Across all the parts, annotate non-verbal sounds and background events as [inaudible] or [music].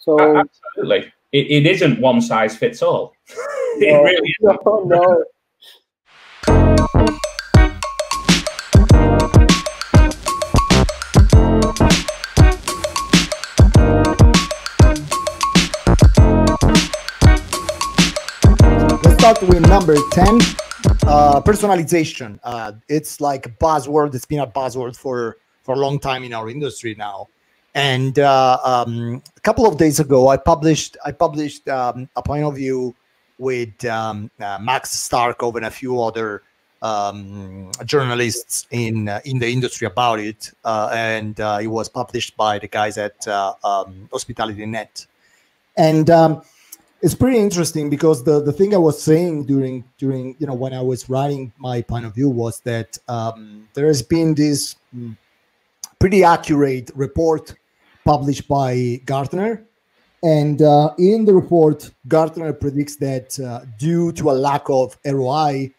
So absolutely, it, it isn't one size fits all. [laughs] it no, really isn't. [laughs] no, no. Let's start with number 10 uh, personalization. Uh, it's like a buzzword. It's been a buzzword for, for a long time in our industry now. And uh, um, a couple of days ago, I published I published um, a point of view with um, uh, Max Starkov and a few other um, journalists in uh, in the industry about it, uh, and it was published by the guys at um, Hospitality Net. And um, it's pretty interesting because the the thing I was saying during during you know when I was writing my point of view was that um, there has been this mm, pretty accurate report published by Gartner, and uh, in the report, Gartner predicts that uh, due to a lack of ROI,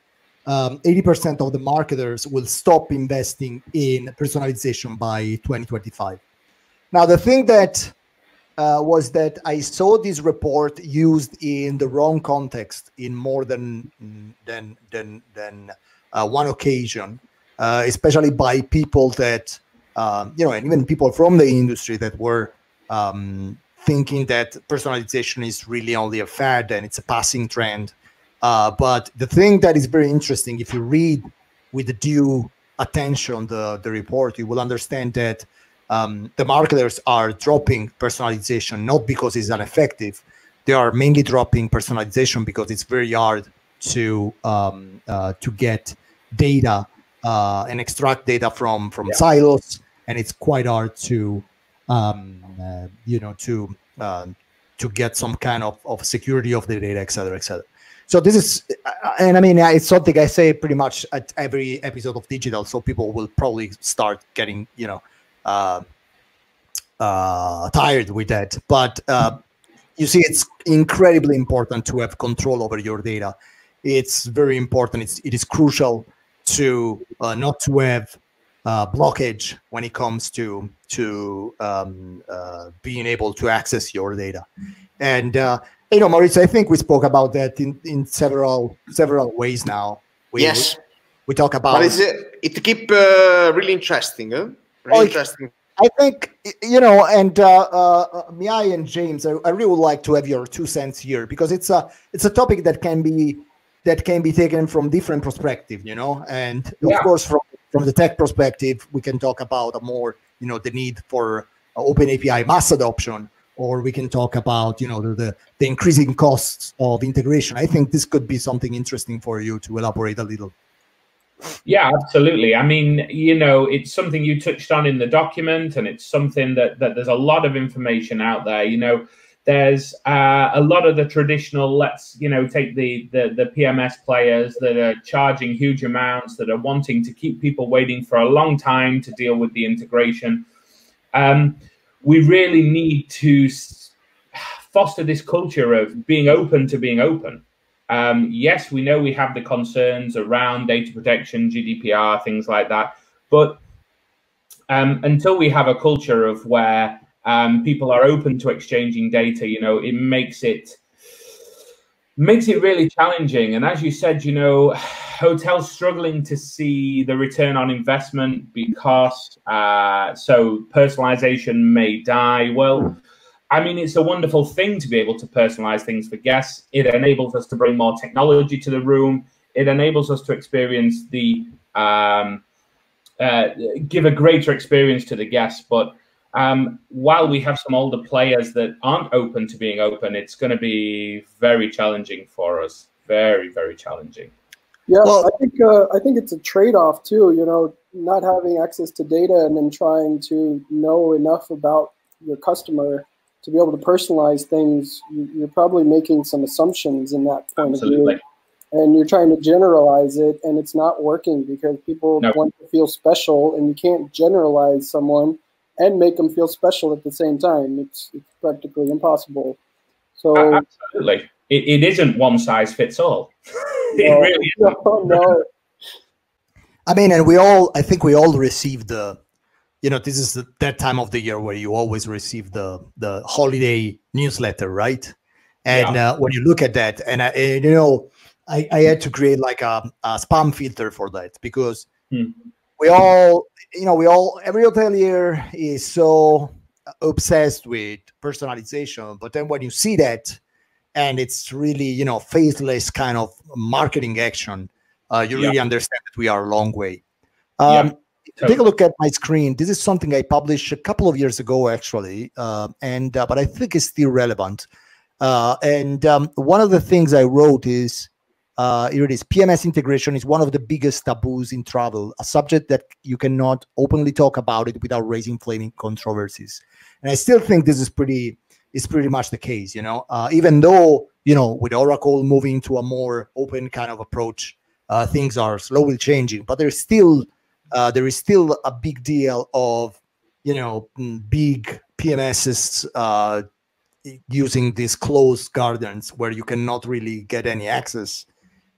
80% um, of the marketers will stop investing in personalization by 2025. Now, the thing that uh, was that I saw this report used in the wrong context in more than than than than uh, one occasion, uh, especially by people that um, you know, and even people from the industry that were um, thinking that personalization is really only a fad and it's a passing trend. Uh, but the thing that is very interesting, if you read with due attention the the report, you will understand that um, the marketers are dropping personalization not because it's ineffective. They are mainly dropping personalization because it's very hard to um, uh, to get data uh, and extract data from from yeah. silos, and it's quite hard to um, uh, you know to um, to get some kind of, of security of the data, et cetera, et cetera. So this is, uh, and I mean, it's something I say pretty much at every episode of digital. So people will probably start getting, you know, uh, uh, tired with that. But uh, you see, it's incredibly important to have control over your data. It's very important. It's it is crucial to uh, not to have uh, blockage when it comes to to um, uh, being able to access your data. And uh, you know, Maurizio, I think we spoke about that in, in several several ways now. We, yes, we, talk about. But it, it keep uh, really interesting. Huh? Really oh, interesting. I think you know, and uh, uh, Mihai and James, I, I, really would like to have your two cents here because it's a it's a topic that can be that can be taken from different perspective, you know, and yeah. of course from from the tech perspective, we can talk about a more you know the need for uh, open API mass adoption, or we can talk about you know the, the the increasing costs of integration. I think this could be something interesting for you to elaborate a little. Yeah, absolutely. I mean, you know, it's something you touched on in the document, and it's something that that there's a lot of information out there. You know, there's uh, a lot of the traditional. Let's you know take the, the the PMS players that are charging huge amounts, that are wanting to keep people waiting for a long time to deal with the integration. Um, we really need to foster this culture of being open to being open um, yes, we know we have the concerns around data protection, GDPR, things like that. But um, until we have a culture of where um, people are open to exchanging data, you know, it makes it makes it really challenging. And as you said, you know, hotels struggling to see the return on investment because uh, so personalization may die. Well I mean, it's a wonderful thing to be able to personalize things for guests. It enables us to bring more technology to the room. It enables us to experience the um, uh, give a greater experience to the guests. But um, while we have some older players that aren't open to being open, it's going to be very challenging for us. Very, very challenging. Yeah, well, I think uh, I think it's a trade-off too. You know, not having access to data and then trying to know enough about your customer to be able to personalize things, you're probably making some assumptions in that point Absolutely. of view. And you're trying to generalize it, and it's not working because people no. want to feel special, and you can't generalize someone and make them feel special at the same time. It's, it's practically impossible. So absolutely, it, it isn't one size fits all. [laughs] it no, really [laughs] isn't. No, no. I mean, and we all, I think we all received the you know this is that time of the year where you always receive the the holiday newsletter right and yeah. uh, when you look at that and, I, and you know I, I had to create like a, a spam filter for that because hmm. We all you know we all every hotelier is so obsessed with personalization but then when you see that and it's really you know faithless kind of marketing action uh, you really understand that we are a long way um, Take a look at my screen. This is something I published a couple of years ago, actually, uh, and uh, but I think it's still relevant. Uh, and um, one of the things I wrote is uh, here it is: PMS integration is one of the biggest taboos in travel, a subject that you cannot openly talk about it without raising flaming controversies. And I still think this is pretty is pretty much the case. You know, uh, even though you know with Oracle moving to a more open kind of approach, uh, things are slowly changing, but there's still uh, there is still a big deal of you know mm, big PMSs uh, using these closed gardens where you cannot really get any access.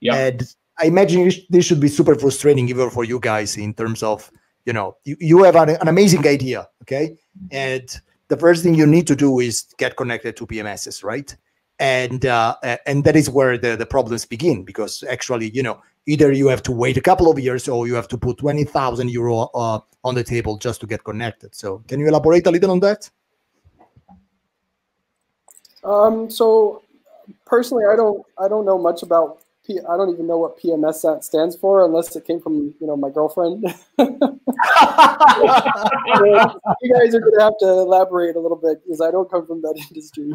Yeah. And I imagine this should be super frustrating even for you guys in terms of you know you, you have an, an amazing idea, okay, and the first thing you need to do is get connected to PMSs, right? And uh, and that is where the, the problems begin because actually, you know, either you have to wait a couple of years or you have to put 20,000 euro uh, on the table just to get connected. So can you elaborate a little on that? Um, so personally, I don't, I don't know much about, P I don't even know what PMS stands for unless it came from, you know, my girlfriend. [laughs] you guys are going to have to elaborate a little bit because I don't come from that [laughs] industry.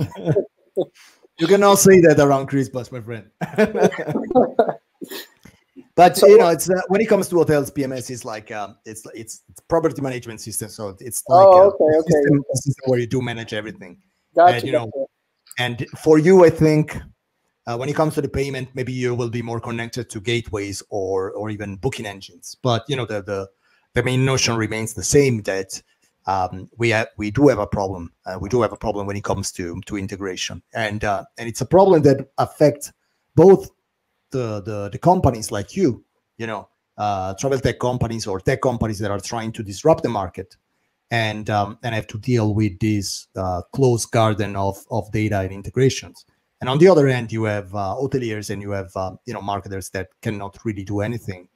you can all say that around Christmas, my friend. [laughs] But so, you know, it's uh, when it comes to hotels, PMS is like um, it's it's property management system. So it's like oh, okay, a okay. System, system, where you do manage everything. Gotcha, and, you know, gotcha. and for you, I think uh, when it comes to the payment, maybe you will be more connected to gateways or or even booking engines. But you know, the the the main notion remains the same that um, we have we do have a problem. Uh, we do have a problem when it comes to to integration, and uh, and it's a problem that affects both the the, the companies like you, you know, uh, travel tech companies or tech companies that are trying to disrupt the market, and um, and have to deal with this uh, closed garden of of data and integrations. And on the other end, you have uh, hoteliers and you have uh, you know marketers that cannot really do anything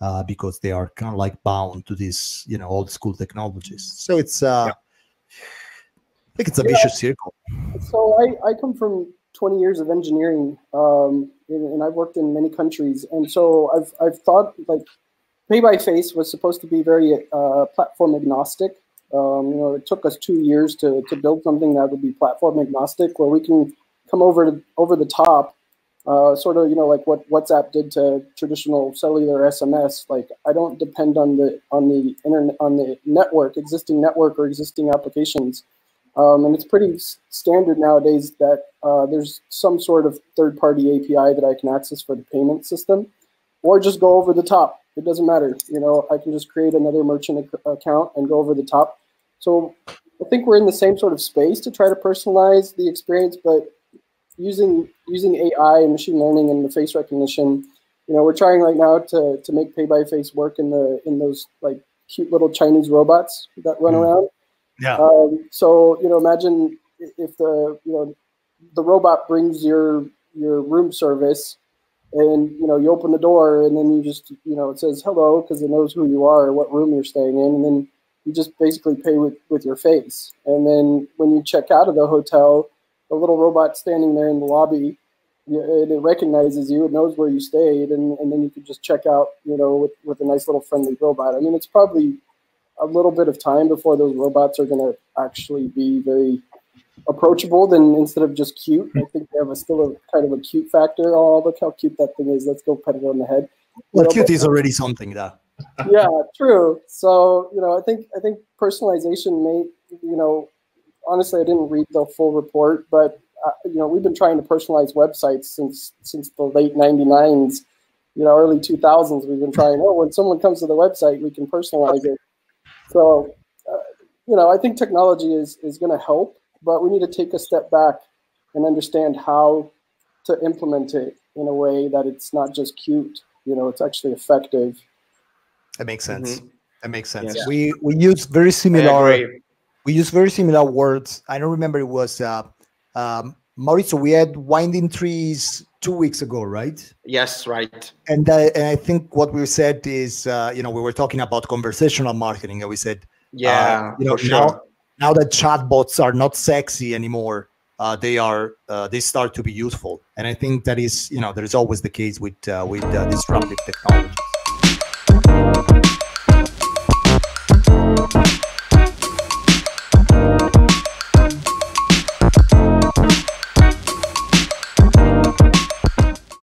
uh, because they are kind of like bound to these you know old school technologies. So it's uh, yeah. I think it's a yeah. vicious circle. So I, I come from 20 years of engineering, um, and I've worked in many countries. And so I've, I've thought like Pay by Face was supposed to be very uh, platform agnostic. Um, you know, it took us two years to, to build something that would be platform agnostic, where we can come over over the top, uh, sort of you know like what WhatsApp did to traditional cellular SMS. Like I don't depend on the on the internet on the network, existing network or existing applications. Um, and it's pretty standard nowadays that uh, there's some sort of third-party API that I can access for the payment system, or just go over the top. It doesn't matter. You know, I can just create another merchant ac account and go over the top. So I think we're in the same sort of space to try to personalize the experience, but using using AI and machine learning and the face recognition, you know, we're trying right now to to make pay by face work in the in those like cute little Chinese robots that run mm. around. Yeah. Um, so you know, imagine if the you know the robot brings your your room service, and you know you open the door, and then you just you know it says hello because it knows who you are, or what room you're staying in, and then you just basically pay with with your face. And then when you check out of the hotel, the little robot standing there in the lobby and it recognizes you, it knows where you stayed, and, and then you can just check out, you know, with, with a nice little friendly robot. I mean, it's probably a little bit of time before those robots are going to actually be very approachable then instead of just cute. I think they have a still a kind of a cute factor. Oh, look how cute that thing is. Let's go pet it on the head. Well, know, cute but, is already something though. yeah, true. So, you know, I think I think personalization may, you know, honestly I didn't read the full report, but uh, you know, we've been trying to personalize websites since since the late 99s, you know, early 2000s. We've been trying, oh, when someone comes to the website, we can personalize it so, uh, you know, I think technology is, is going to help, but we need to take a step back and understand how to implement it in a way that it's not just cute, you know, it's actually effective. That makes sense. Mm-hmm. that makes sense. Yes. We we use very I similar. We use very similar words. I don't remember it was uh, um, Maurizio. We had Winding Trees two weeks ago, right? Yes, right. And uh, and I think what we said is, uh, you know, we were talking about conversational marketing, and we said, Yeah, you know, for now now that chatbots are not sexy anymore, uh, they are uh, they start to be useful. And I think that is, you know, there is always the case with uh, with uh, disruptive technologies.